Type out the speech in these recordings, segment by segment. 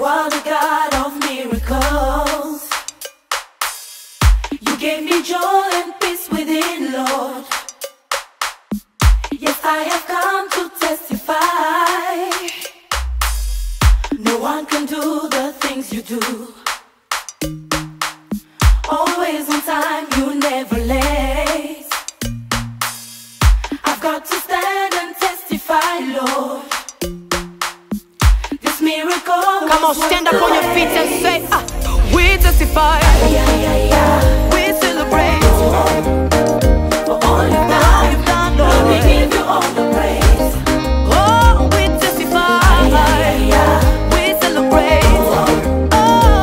You the God of miracles. You gave me joy and peace within, Lord. Yes, I have come to testify. No one can do the things you do. Always on time, you never late. I've got to stand and testify, Lord. Come on, stand up on your feet and say, ah, we testify. We celebrate. For all you've done, you've done, give you all the praise. Oh, we testify. We celebrate. Oh,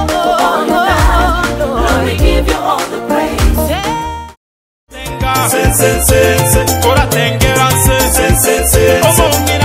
for all you've done, Lord, give you all the praise.